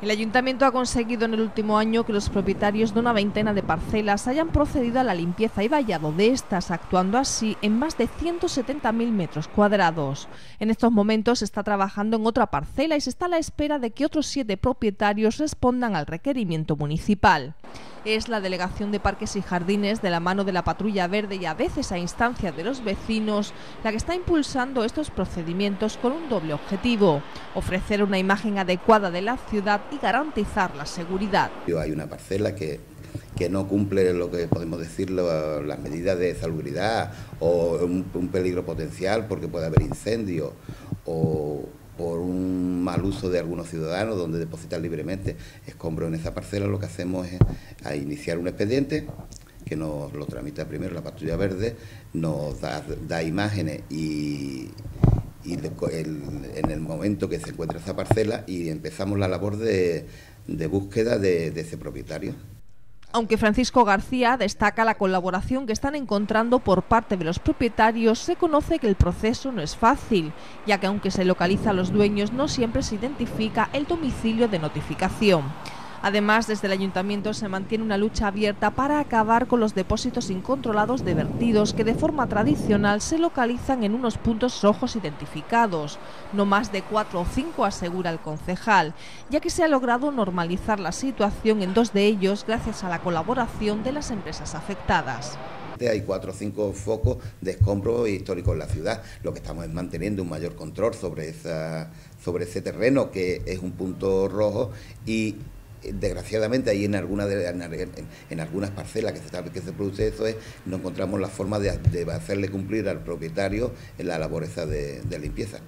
El ayuntamiento ha conseguido en el último año que los propietarios de una veintena de parcelas hayan procedido a la limpieza y vallado de estas, actuando así en más de 170.000 metros cuadrados. En estos momentos se está trabajando en otra parcela y se está a la espera de que otros siete propietarios respondan al requerimiento municipal es la Delegación de Parques y Jardines de la mano de la Patrulla Verde y a veces a instancia de los vecinos la que está impulsando estos procedimientos con un doble objetivo, ofrecer una imagen adecuada de la ciudad y garantizar la seguridad. Hay una parcela que que no cumple lo que podemos decir las medidas de salubridad o un, peligro potencial porque puede haber incendio o, por un mal uso de algunos ciudadanos donde depositan libremente escombros en esa parcela, lo que hacemos es iniciar un expediente que nos lo tramita primero la patrulla verde, nos da, imágenes y, en el momento que se encuentra esa parcela y empezamos la labor de, búsqueda de ese propietario. Aunque Francisco García destaca la colaboración que están encontrando por parte de los propietarios, se conoce que el proceso no es fácil, ya que aunque se localiza a los dueños, no siempre se identifica el domicilio de notificación. Además, desde el ayuntamiento se mantiene una lucha abierta para acabar con los depósitos incontrolados de vertidos que de forma tradicional se localizan en unos puntos rojos identificados, no más de cuatro o cinco asegura el concejal, ya que se ha logrado normalizar la situación en dos de ellos gracias a la colaboración de las empresas afectadas hay cuatro o cinco focos de escombro histórico en la ciudad. Lo que estamos es manteniendo un mayor control sobre, esa, sobre ese terreno que es un punto rojo y desgraciadamente ahí en, en, algunas parcelas que se, que produce eso es, no encontramos la forma de, hacerle cumplir al propietario en la labor esa de limpieza.